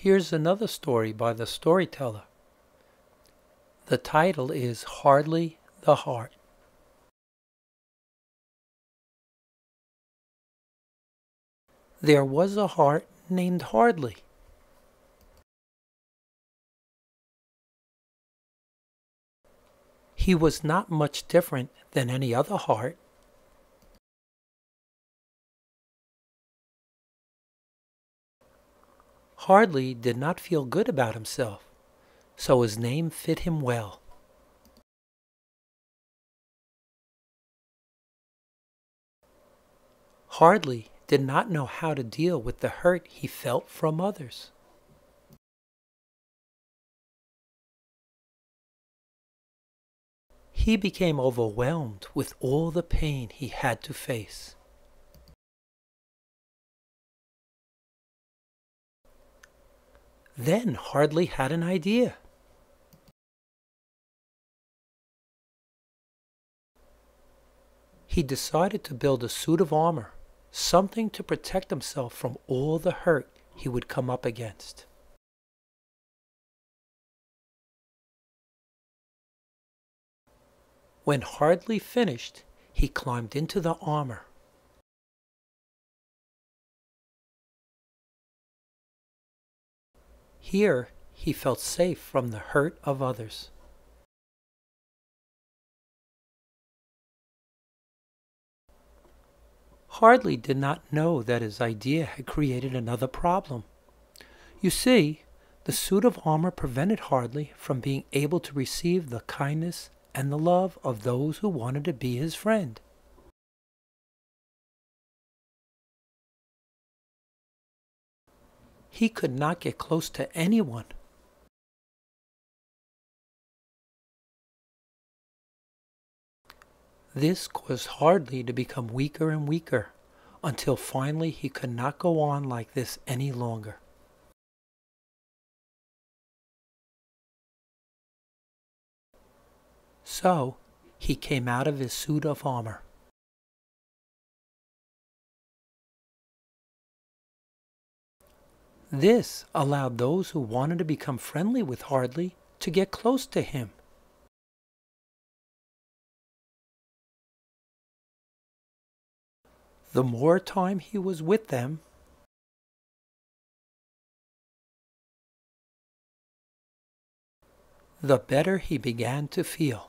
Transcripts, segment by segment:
Here's another story by the storyteller. The title is Hardly the Heart. There was a heart named Hardly. He was not much different than any other heart. Hardly did not feel good about himself, so his name fit him well. Hardly did not know how to deal with the hurt he felt from others. He became overwhelmed with all the pain he had to face. Then Hardly had an idea. He decided to build a suit of armor, something to protect himself from all the hurt he would come up against. When Hardly finished, he climbed into the armor. Here he felt safe from the hurt of others. Hardly did not know that his idea had created another problem. You see, the suit of armor prevented Hardly from being able to receive the kindness and the love of those who wanted to be his friend. He could not get close to anyone. This caused Hardly to become weaker and weaker until finally he could not go on like this any longer. So he came out of his suit of armor. This allowed those who wanted to become friendly with Hardly to get close to him. The more time he was with them, the better he began to feel.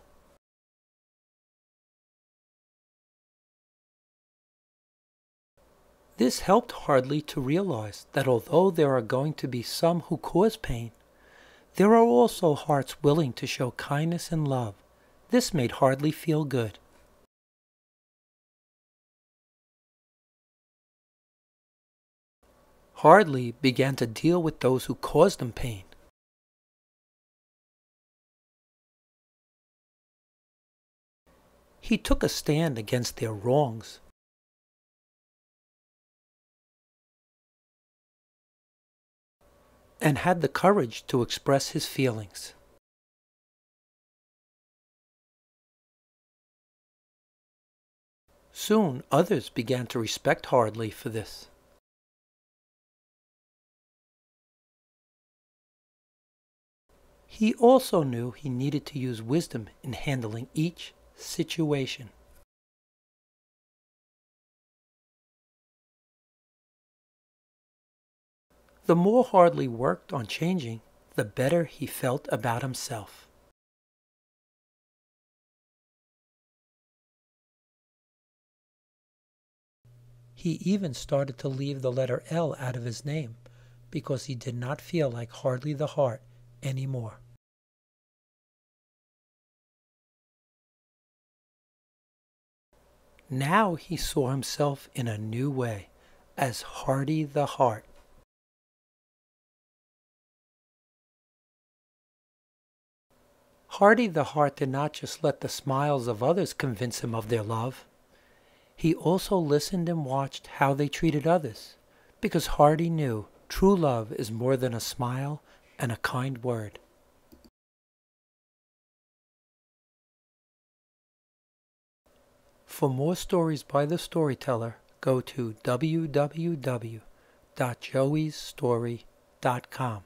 This helped Hardly to realize that although there are going to be some who cause pain, there are also hearts willing to show kindness and love. This made Hardly feel good. Hardly began to deal with those who caused him pain. He took a stand against their wrongs and had the courage to express his feelings. Soon others began to respect Hardly for this. He also knew he needed to use wisdom in handling each situation. The more Hardly worked on changing, the better he felt about himself. He even started to leave the letter L out of his name because he did not feel like Hardly the Heart anymore. Now he saw himself in a new way as Hardy the Heart. Hardy the Heart did not just let the smiles of others convince him of their love. He also listened and watched how they treated others, because Hardy knew true love is more than a smile and a kind word. For more stories by the storyteller, go to www.joeysstory.com. dot com.